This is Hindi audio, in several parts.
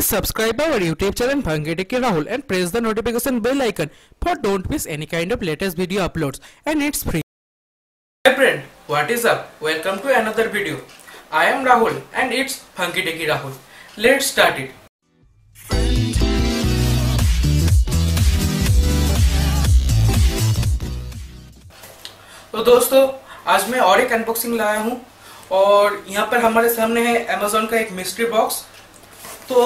Please subscribe our YouTube channel Bhangedeki Rahul and press the notification bell icon for don't miss any kind of latest video uploads and it's free. Hey friend, what is up? Welcome to another video. I am Rahul and it's Bhangedeki Rahul. Let's start it. तो दोस्तों आज मैं और एक अनबॉक्सिंग लाया हूँ और यहाँ पर हमारे सामने है अमेजोन का एक मिस्ट्री बॉक्स तो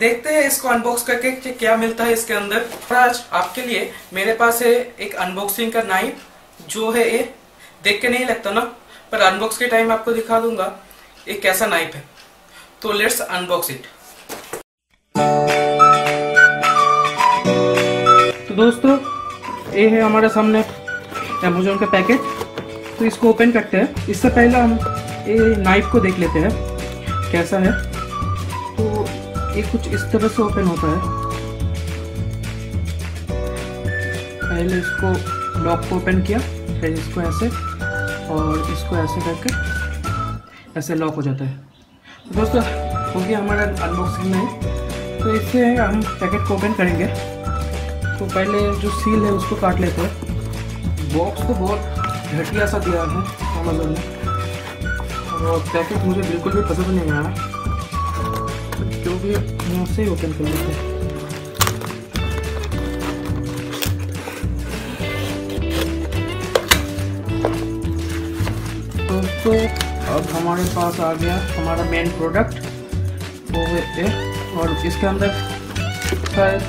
देखते हैं इसको अनबॉक्स करके कि क्या मिलता है इसके अंदर। आज आपके लिए मेरे पास है एक अनबॉक्सिंग का नाइफ जो है ये देख के नहीं लगता ना, पर अनबॉक्स के टाइम आपको दिखा दूँगा, ये कैसा नाइफ है। तो लेट्स अनबॉक्स इट तो दोस्तों, ये है हमारे सामने अमेजोन का पैकेट तो इसको ओपन करते हैं। इससे पहले हम ये नाइफ को देख लेते हैं, कैसा है। ये कुछ इस तरह से ओपन होता है। पहले इसको लॉक को ओपन किया, फिर इसको ऐसे और इसको ऐसे करके ऐसे लॉक हो जाता है। तो दोस्तों, हो गया हमारा अनबॉक्सिंग में। तो इससे हम पैकेट को ओपन करेंगे। तो पहले जो सील है उसको काट लेते हैं। बॉक्स तो बहुत घटिया सा दिया है अमेजोन ने। और पैकेट मुझे बिल्कुल भी पसंद नहीं आया। जो भी मुँह से ओपन कर लेते हैं। दोस्तों अब हमारे पास आ गया हमारा मेन प्रोडक्ट वो है और इसके अंदर शायद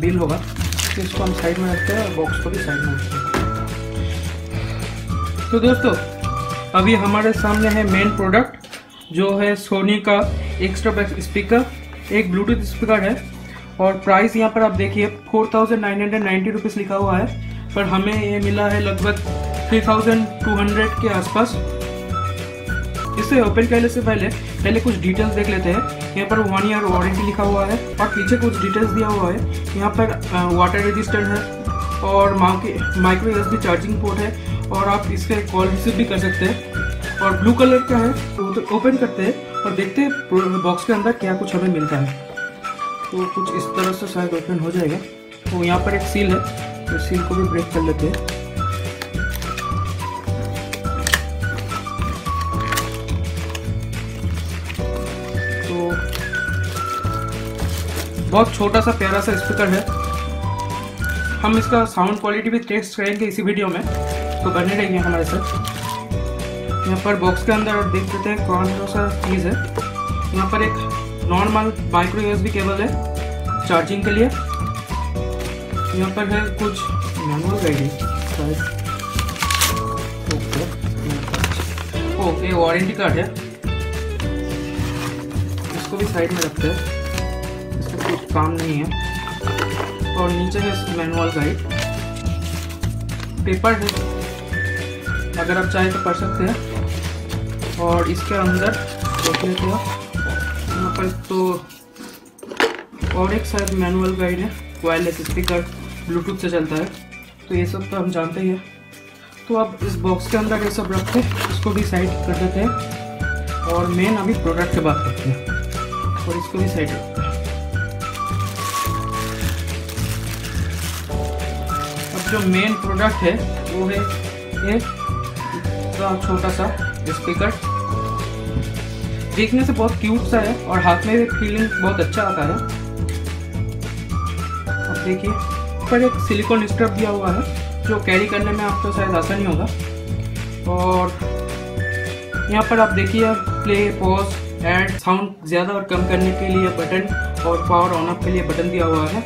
बिल होगा। तो इसको हम साइड में रखते हैं और बॉक्स को भी साइड में रखते हैं। तो दोस्तों, अभी हमारे सामने है मेन प्रोडक्ट जो है सोनी का एक्स्ट्रा स्पीकर एक ब्लूटूथ स्पीकर है और प्राइस यहाँ पर आप देखिए four thousand nine hundred ninety rupees लिखा हुआ है पर हमें ये मिला है लगभग थ्री थाउज़ेंड टू हंड्रेड के आसपास। इसे ओपन करने से पहले पहले कुछ डिटेल्स देख लेते हैं। यहाँ पर वन ईयर वारंटी लिखा हुआ है और पीछे कुछ डिटेल्स दिया हुआ है। यहाँ पर वाटर रजिस्टर है और माइक्रो एस चार्जिंग पोर्ट है और आप इसके कॉल रिसीव भी कर सकते हैं। और ब्लू कलर का है तो, ओपन करते हैं। और देखते हैं बॉक्स के अंदर क्या कुछ हमें मिलता है। तो कुछ इस तरह से शायद ओपन हो जाएगा। तो यहाँ पर एक सील है। तो सील को भी ब्रेक कर लेते हैं। तो बहुत छोटा सा प्यारा सा स्पीकर है। हम इसका साउंड क्वालिटी भी टेस्ट करेंगे इसी वीडियो में। तो बने रहिए हमारे साथ। यहाँ पर बॉक्स के अंदर आप देख सकते हैं कौन कौन सा चीज़ है। यहाँ पर एक नॉर्मल माइक्रो यूएसबी केबल है चार्जिंग के लिए। यहाँ पर है कुछ मैनुअल गाइडिंग शायद ओके वारंटी कार्ड है। इसको भी साइड में रखते हैं। इसका कुछ काम नहीं है। और नीचे है मैनुअल गाइड पेपर है। अगर आप चाहें तो पढ़ सकते हैं। और इसके अंदर देख लेते हो। यहाँ पर तो और एक शायद मैनुअल गाइड है वायरलेस स्पीकर ब्लूटूथ से चलता है। तो ये सब तो हम जानते ही हैं। तो अब इस बॉक्स के अंदर ये सब रख के इसको भी साइड कर देते हैं। और मेन अभी प्रोडक्ट की बात करते हैं। और इसको भी साइड रखते हैं। अब जो मेन प्रोडक्ट है, वो है ये छोटा सा। स्पीकर देखने से बहुत क्यूट सा है और हाथ में भी फीलिंग बहुत अच्छा आता है अब देखिए पर एक सिलिकॉन स्ट्रप दिया हुआ है, जो कैरी करने में आपको शायद आसानी होगा। और यहाँ पर आप देखिए प्ले पॉज एड साउंड ज़्यादा और कम करने के लिए बटन और पावर ऑन अप के लिए बटन दिया हुआ है।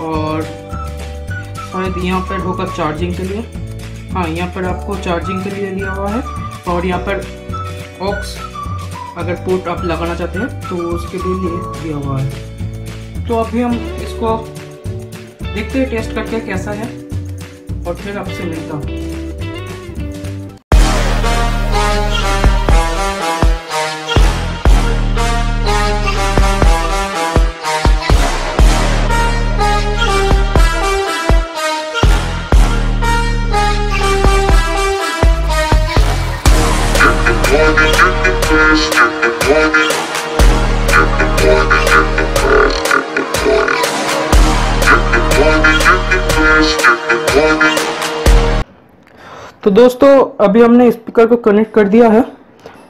और शायद यहाँ पर होगा चार्जिंग के लिए। हाँ यहाँ पर आपको चार्जिंग के लिए दिया हुआ है। और यहाँ पर ऑक्स अगर पोर्ट आप लगाना चाहते हैं तो उसके लिए दिया हुआ है। तो अभी हम इसको देखते हैं टेस्ट करके कैसा है, और फिर आपसे मिलता हूँ। तो दोस्तों, अभी हमने स्पीकर को कनेक्ट कर दिया है।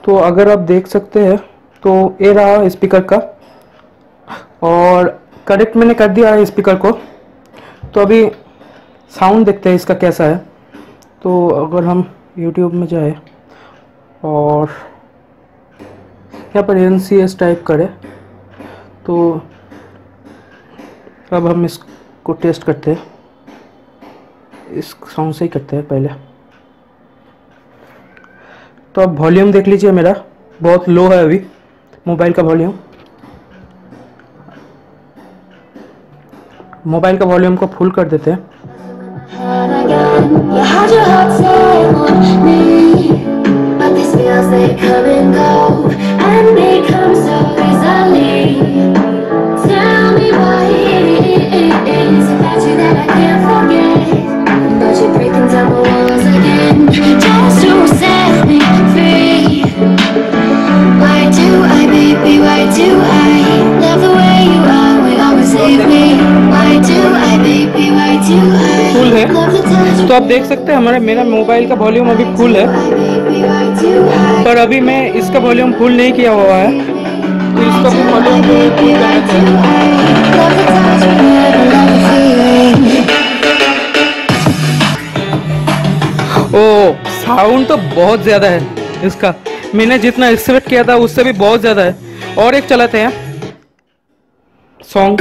तो अगर आप देख सकते हैं तो ये रहा स्पीकर का। और कनेक्ट मैंने कर दिया है स्पीकर को। तो अभी साउंड देखते हैं इसका कैसा है। तो अगर हम यूट्यूब में जाए और यहाँ पर एन सी एस टाइप करें तो अब हम इसको टेस्ट करते हैं। इस साउंड से ही करते हैं पहले। तो अब वॉल्यूम देख लीजिए मेरा। बहुत लो है अभी मोबाइल का वॉल्यूम मोबाइल का वॉल्यूम को फुल कर देते हैं। आप देख सकते हैं, हमारे, मेरा मोबाइल का वॉल्यूम अभी फुल है? पर अभी मैं इसका वॉल्यूम फुल नहीं किया हुआ है। तो इसका भी वॉल्यूम. ओ साउंड तो बहुत ज़्यादा है इसका। मैंने जितना एक्सपेक्ट किया था, उससे भी बहुत ज़्यादा है। और एक चलाते हैं। सॉन्ग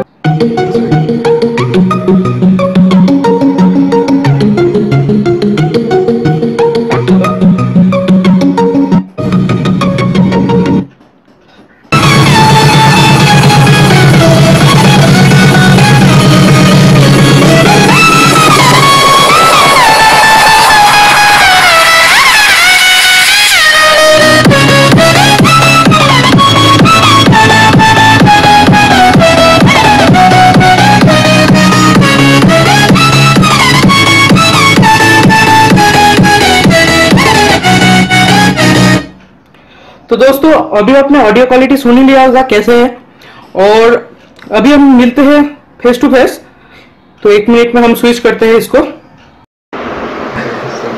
तो दोस्तों, अभी आपने ऑडियो क्वालिटी सुन ही लिया होगा कैसे है। और अभी हम मिलते हैं फेस टू फेस तो एक मिनट में हम स्विच करते हैं इसको।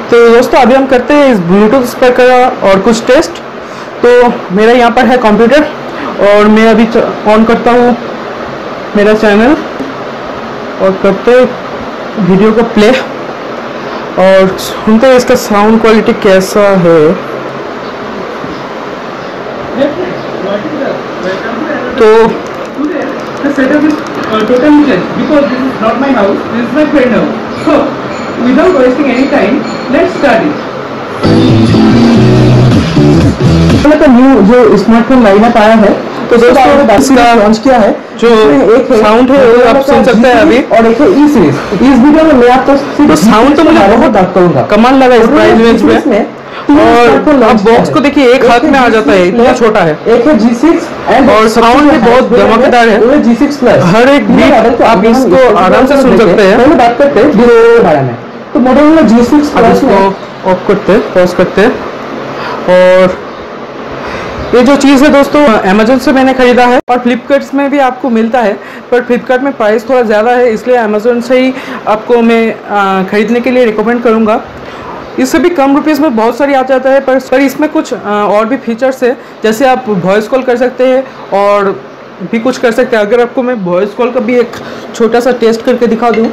तो दोस्तों, अभी हम करते हैं इस ब्लूटूथ स्पीकर और कुछ टेस्ट तो मेरा यहाँ पर है कंप्यूटर और मैं अभी ऑन करता हूँ मेरा चैनल और करते वीडियो को प्ले और सुनते हैं इसका साउंड क्वालिटी कैसा है। तो, तो जो स्मार्टफ़ोन लाइनअप आया है तो लॉन्च किया है। जो एक साउंड है वो आप सुन सकते हैं अभी। और एक है इस वीडियो में मैं आपको साउंड तो, तो मुझे बहुत डाक करूँगा। कमाल लगा इस प्राइस रेंज में और अब बॉक्स को देखिए एक हाथ में आ जाता है इतना छोटा है। एक है G6 एंड और साउंड भी बहुत धमाकेदार है। वो G6 प्लस हर एक बीट आप इसको आराम से सुन सकते हैं। पहले बात करते हैं बारे में। तो मॉडल में G6 अब प्लस ऑफ़ करते पॉज करते और ये जो चीज़ है दोस्तों अमेजोन से मैंने खरीदा है। और फ्लिपकार्ट में भी आपको मिलता है पर फ्लिपकार्ट में प्राइस थोड़ा ज़्यादा है इसलिए अमेजोन से ही आपको मैं खरीदने के लिए रिकमेंड करूँगा। इससे भी कम रुपीज़ में बहुत सारी आ जाता है, पर पर इसमें कुछ और भी फीचर्स है। जैसे आप वॉइस कॉल कर सकते हैं और भी कुछ कर सकते हैं। अगर आपको मैं वॉइस कॉल का भी एक छोटा सा टेस्ट करके दिखा दूँ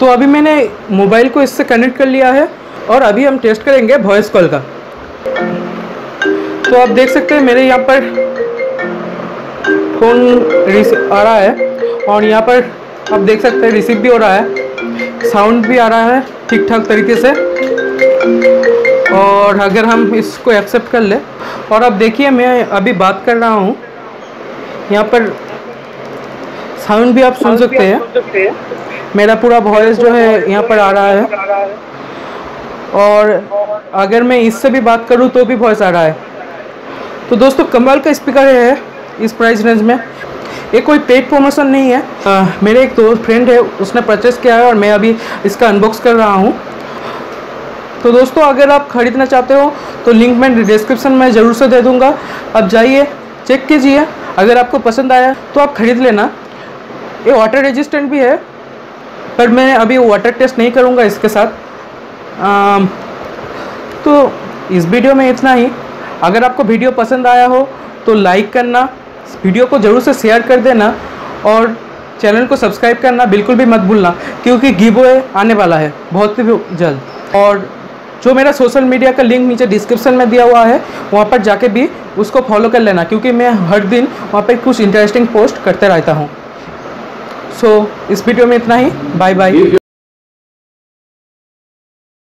तो अभी मैंने मोबाइल को इससे कनेक्ट कर लिया है और अभी हम टेस्ट करेंगे वॉइस कॉल का। तो आप देख सकते हैं, मेरे यहाँ पर फ़ोन आ रहा है और यहाँ पर आप देख सकते हैं रिसीव भी हो रहा है। साउंड भी आ रहा है ठीक ठाक तरीके से। और अगर हम इसको एक्सेप्ट कर ले। और अब देखिए मैं अभी बात कर रहा हूँ। यहाँ पर साउंड भी आप सुन सकते हैं। मेरा पूरा वॉइस जो है यहाँ पर आ रहा है। और अगर मैं इससे भी बात करूँ तो भी वॉइस आ रहा है। तो दोस्तों कमाल का स्पीकर है इस प्राइस रेंज में। ये कोई पेड प्रमोशन नहीं है। आ, मेरे एक दोस्त फ्रेंड है उसने परचेस किया है और मैं अभी इसका अनबॉक्स कर रहा हूँ। तो दोस्तों अगर आप ख़रीदना चाहते हो तो लिंक मैं डिस्क्रिप्शन में ज़रूर से दे दूँगा। आप जाइए चेक कीजिए। अगर आपको पसंद आया तो आप ख़रीद लेना। ये वाटर रेजिस्टेंट भी है पर मैं अभी वाटर टेस्ट नहीं करूँगा इसके साथ। आ, तो इस वीडियो में इतना ही। अगर आपको वीडियो पसंद आया हो तो लाइक करना वीडियो को ज़रूर से शेयर कर देना और चैनल को सब्सक्राइब करना बिल्कुल भी मत भूलना क्योंकि गिव आने वाला है। बहुत ही जल्द। और जो मेरा सोशल मीडिया का लिंक नीचे डिस्क्रिप्शन में दिया हुआ है वहाँ पर जाके भी उसको फॉलो कर लेना क्योंकि मैं हर दिन वहाँ पर कुछ इंटरेस्टिंग पोस्ट करते रहता हूँ। सो so, इस वीडियो में इतना ही। Bye bye